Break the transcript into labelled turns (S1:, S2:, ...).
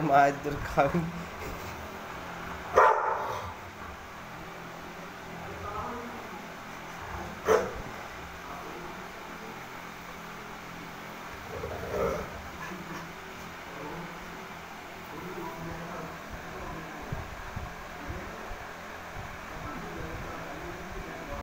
S1: मैं आज खाऊँ